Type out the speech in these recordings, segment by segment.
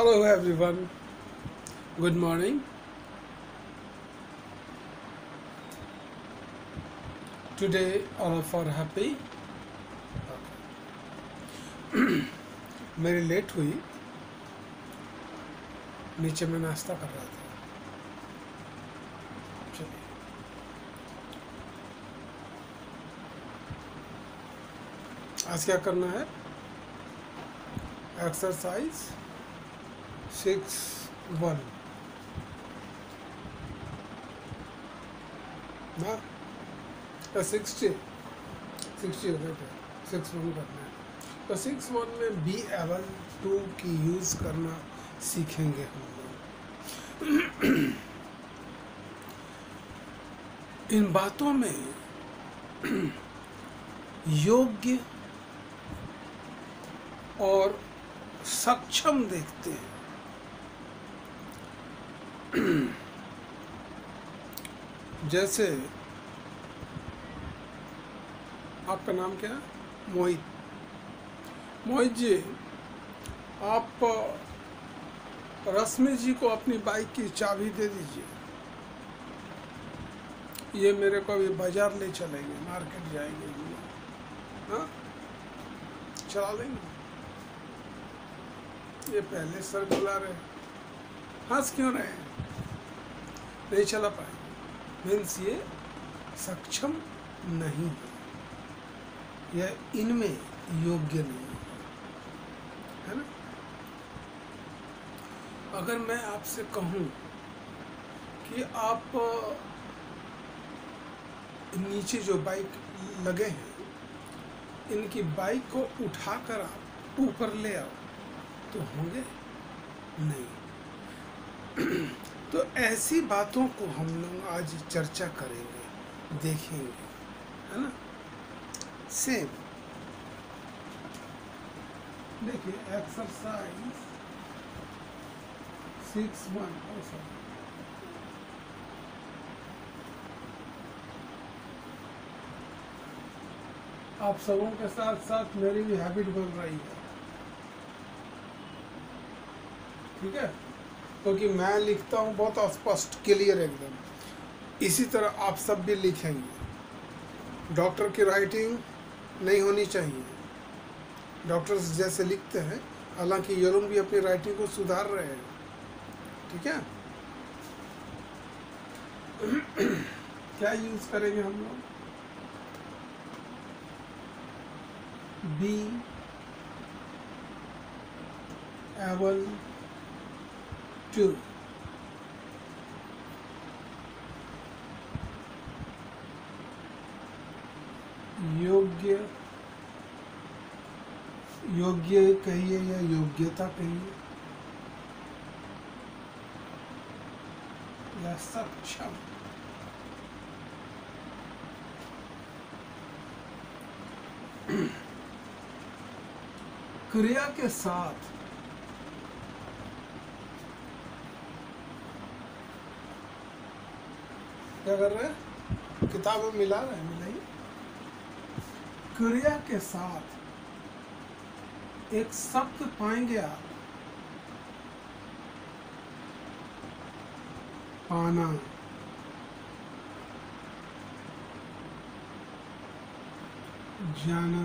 Hello everyone. Good morning. Today all of are happy. मेरी late हुई नीचे में नाश्ता कर रहा था आज क्या करना है एक्सरसाइज सिक्स वन ना सिक्सटी सिक्सटी हो थे। सिक्स वन करना है। तो सिक्स वन में बी एवल टू की यूज़ करना सीखेंगे हम लोग। इन बातों में योग्य और सक्षम देखते हैं। जैसे आपका नाम क्या है? मोहित। मोहित जी, आप रश्मि जी को अपनी बाइक की चाबी दे दीजिए। ये मेरे को अभी बाज़ार ले चलेंगे, मार्केट जाएँगे। हाँ? चला लेंगे। ये पहले सर बुला रहे हंस क्यों रहे नहीं चला पाए। मीन्स ये सक्षम नहीं है। यह इनमें योग्य नहीं है। ना? अगर मैं आपसे कहूँ कि आप नीचे जो बाइक लगे हैं, इनकी बाइक को उठाकर आप ऊपर ले आओ तो होंगे नहीं। तो ऐसी बातों को हम लोग आज चर्चा करेंगे, देखेंगे, है ना? सेम देखिए एक्सरसाइज सिक्स वन आप सबों के साथ साथ मेरी भी हैबिट बन रही है। ठीक है? क्योंकि तो मैं लिखता हूँ बहुत स्पष्ट क्लियर एकदम। इसी तरह आप सब भी लिखेंगे। डॉक्टर की राइटिंग नहीं होनी चाहिए। डॉक्टर्स जैसे लिखते हैं, हालाँकि ये लोग भी अपनी राइटिंग को सुधार रहे हैं। ठीक है? क्या यूज़ करेंगे हम लोग? बी एवल टू योग्य योग्य कहिए या योग्यता कहिए? या सक्षम? क्रिया के साथ क्या कर रहे हैं? किताब में मिला रहे हैं मिलाइए क्रिया के साथ एक शब्द पाएँगे आप। पाना। जाना।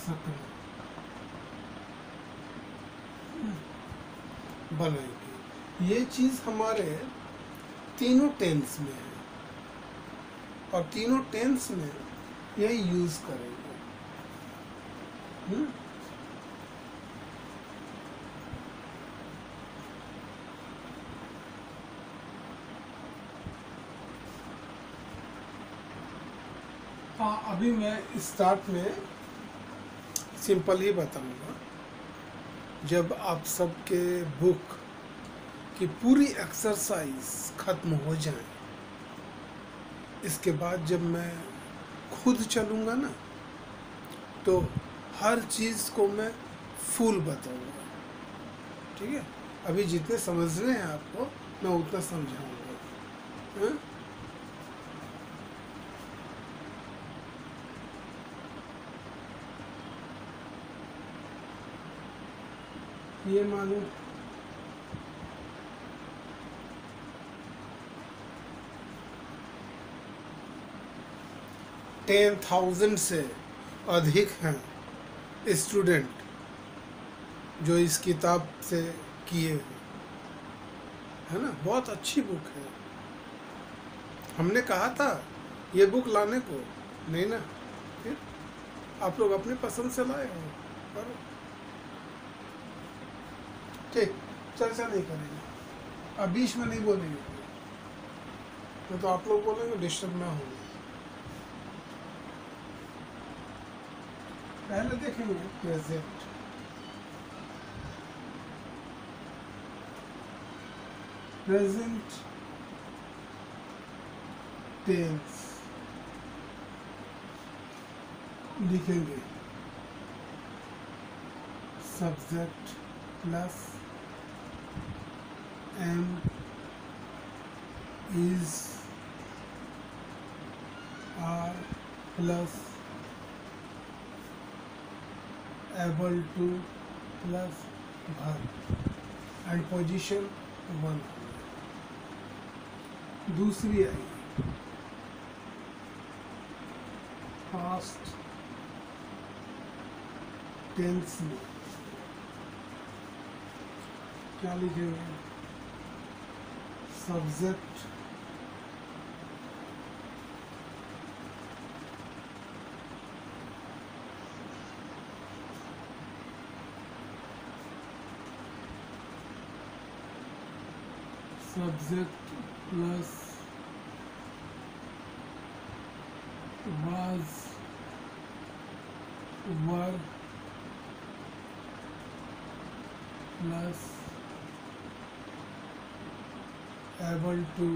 सकना बनाएँगे। ये चीज़ हमारे तीनों टेंस में है। और तीनों टेंस में यही यूज़ करेंगे। हुँ? हाँ अभी मैं स्टार्ट में सिंपल ही बताऊँगा। जब आप सबके बुक की पूरी एक्सरसाइज ख़त्म हो जाए, इसके बाद जब मैं खुद चलूँगा ना तो हर चीज़ को मैं फुल बताऊँगा। ठीक है? अभी जितने समझ रहे हैं आपको, मैं उतना समझाऊँगा। ये मानो टेन थाउज़ेंड से अधिक हैं स्टूडेंट जो इस किताब से किए हैं। है ना? बहुत अच्छी बुक है। हमने कहा था ये बुक लाने को। नहीं ना? फिर आप लोग अपनी पसंद से लाए हो। ठीक, चर्चा नहीं करेंगे। अब बीच में नहीं बोलेंगे। नहीं तो आप लोग बोलेंगे, डिस्टर्ब ना होंगे पहले देखेंगे प्रेजेंट। Present tense. लिखेंगे। Subject plus am is are plus able to plus verb and position one दूसरी आई। पास्ट टेंस में। क्या लिखेंगे subject subject plus was were plus able to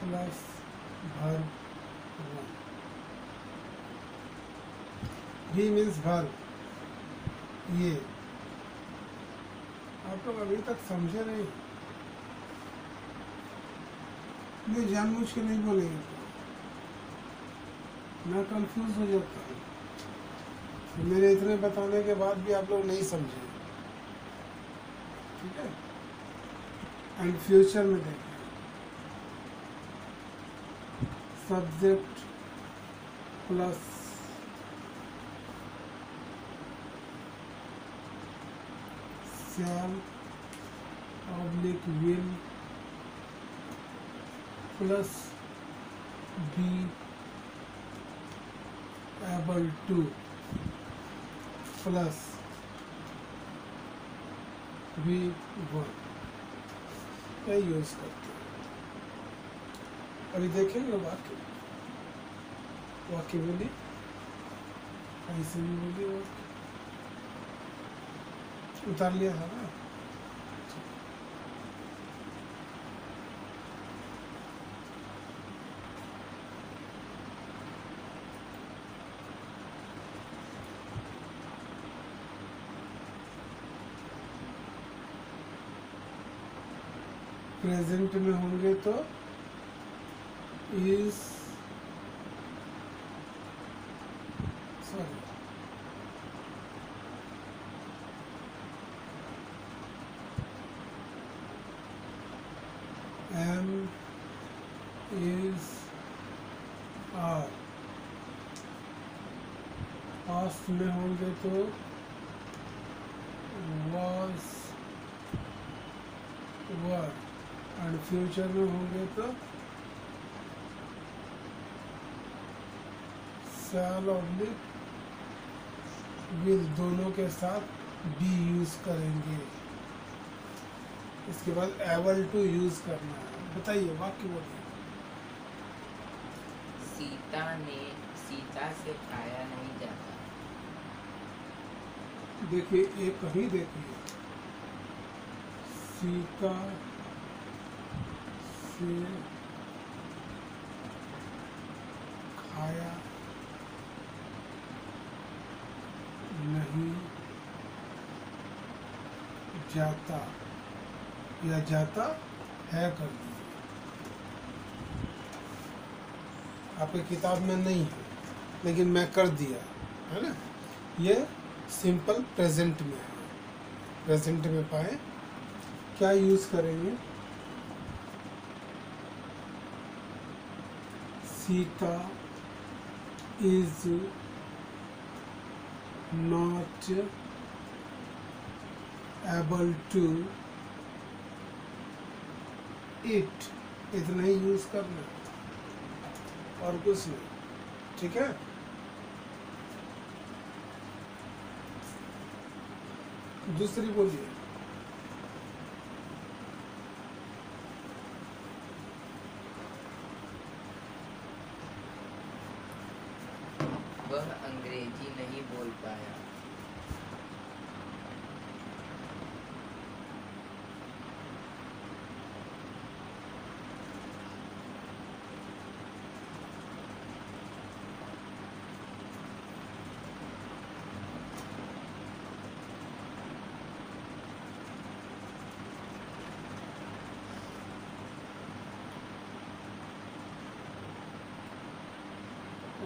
plus verb one. V means verb. ये आप लोग अभी तक समझे नहीं? नहीं जानबूझ के नहीं बोलेंगे। मैं कंफ्यूज हो जाता हूँ। मेरे इतने बताने के बाद भी आप लोग नहीं समझे। ठीक है? एंड फ्यूचर में देखें। Subject plus oblique will plus be able to plus V work यह यूज़ करते हैं अभी देखेंगे वाक्य। वाक्य बोली ऐसे भी बोली वाक्य। उतार लिया था ना? प्रेजेंट में होंगे तो इस एम इज़ आर पास्ट में होंगे तो फ्यूचर में होंगे तो सेल ऑब्लिक विल दोनों के साथ बी यूज़ करेंगे। इसके बाद एबल टू यूज़ करना है। बताइए वाक्य बोलिए। सीता ने सीता से खाया नहीं जाता। देखिए एक कहीं देखिए। सीता से खाया नहीं जाता या जाता है कर दीजिए आपकी किताब में नहीं है, लेकिन मैं कर दिया, है ना? ये सिंपल प्रेजेंट में है। प्रेजेंट में पाए, क्या यूज़ करेंगे? Sita is not able to it इतना ही यूज़ करना। और कुछ नहीं। ठीक है? दूसरी बोलिए वह अंग्रेज़ी नहीं बोल पाया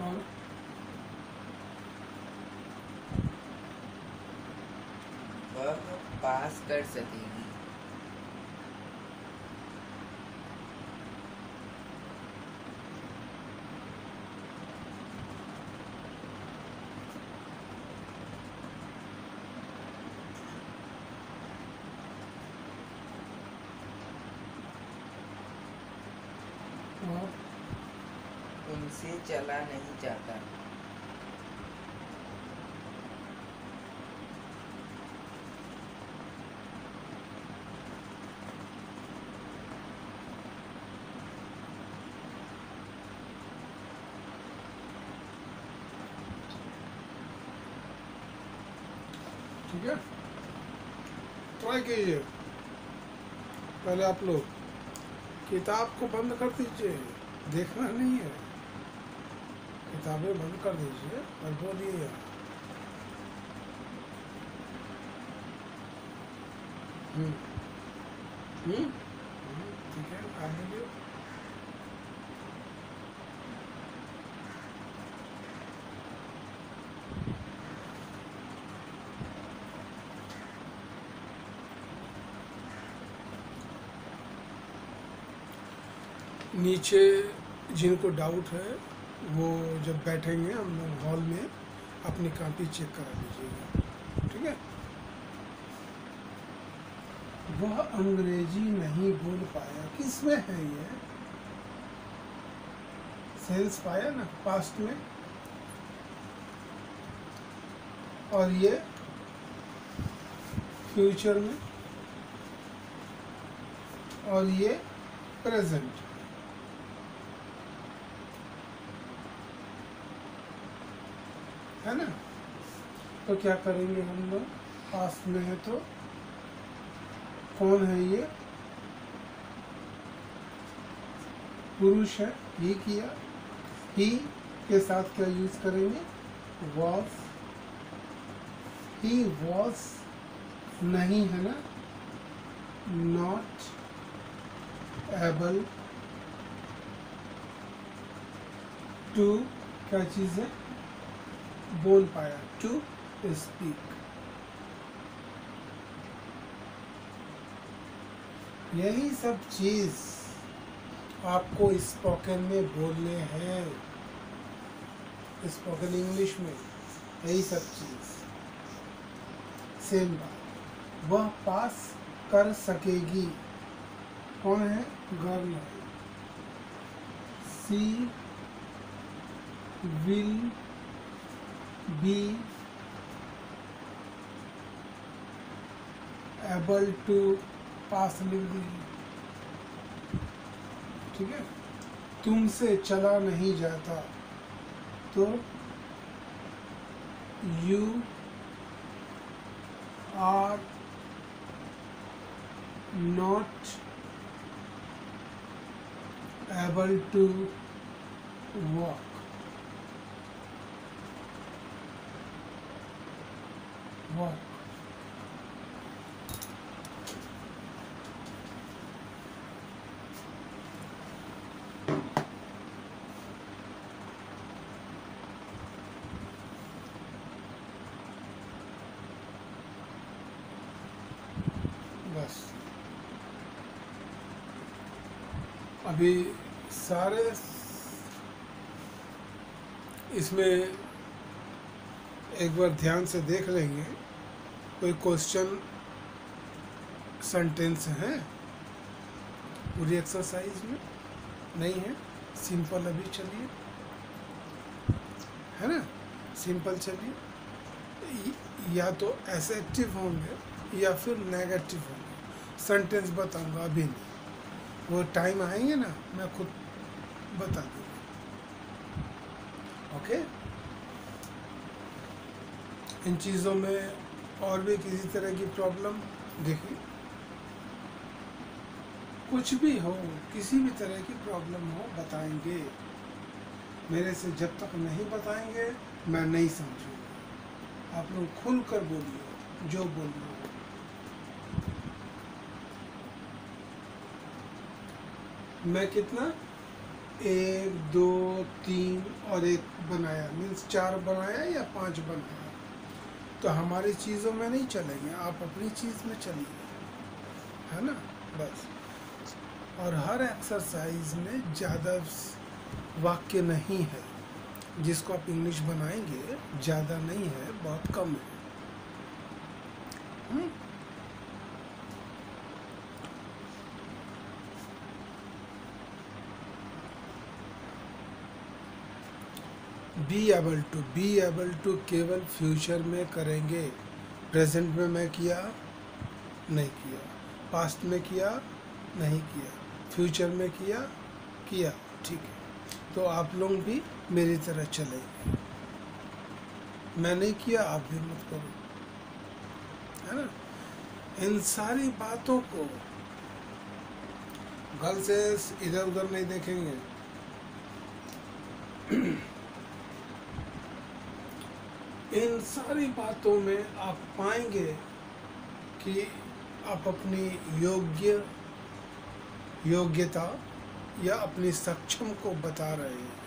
और वह पास कर सकेगी। उनसे चला नहीं जाता। ठीक है? ट्राई कीजिए। पहले आप लोग किताब को बंद कर दीजिए। देखना नहीं है। किताबें बंद कर दीजिए और बोलिए हम्म। हम्म, ठीक है आगे भी। नीचे जिनको डाउट है, वो जब बैठेंगे हम लोग हॉल में, अपनी कॉपी चेक करा लीजिएगा ठीक है? वह अंग्रेज़ी नहीं बोल पाया। किसमें है ये? सेंस पाया ना पास्ट में? और ये? फ्यूचर में? और ये? प्रेजेंट है ना? तो क्या करेंगे हम लोग? पास में है तो कौन है ये? पुरुष है ही किया। ही के साथ क्या यूज़ करेंगे? वॉज़ ही वॉज़ नहीं है ना? नॉट एबल टू क्या चीज़ है? बोल पाया टू स्पीक यही सब चीज़ आपको स्पोकन में बोलने हैं। स्पोकन इंग्लिश में यही सब चीज़। सेम बात। वह पास कर सकेगी। कौन है? गर्ल है she will able to pass लिख दीजिए ठीक है? तुमसे चला नहीं जाता तो you are not able to What? बस अभी सारे इसमें एक बार ध्यान से देख लेंगे। कोई क्वेश्चन सेंटेंस है? पूरी एक्सरसाइज में? नहीं है? सिंपल अभी चलिए। है ना? सिंपल चलिए। या तो एसेक्टिव होंगे, या फिर नेगेटिव होंगे। सेंटेंस बताऊँगा अभी नहीं। वो टाइम आएँगे ना, मैं खुद बता दूँगा। ओके इन चीज़ों में और भी किसी तरह की प्रॉब्लम देखिए कुछ भी हो, किसी भी तरह की प्रॉब्लम हो, बताएँगे। मेरे से जब तक नहीं बताएँगे, मैं नहीं समझूँगा। आप लोग खुल कर बोलिए, जो बोलना हो। मैं कितना? एक, दो, तीन और एक बनाया। मीन्स चार बनाया या पाँच बनाया? तो हमारी चीज़ों में नहीं चलेंगे, आप अपनी चीज़ में चलिए। है ना? बस। और हर एक्सरसाइज में ज़्यादा वाक्य नहीं है। जिसको आप इंग्लिश बनाएँगे, ज़्यादा नहीं है, बहुत कम है। हम्म? Be able to be able to केवल फ्यूचर में करेंगे। प्रेजेंट में मैं किया, नहीं किया। पास्ट में किया, नहीं किया। फ्यूचर में किया किया, ठीक है। तो आप लोग भी मेरी तरह चलेंगे। मैं नहीं किया, आप भी मत करो। है ना? इन सारी बातों को गल से इधर उधर नहीं देखेंगे। इन सारी बातों में आप पाएँगे कि आप अपनी योग्य, योग्यता या अपनी सक्षम को बता रहे हैं।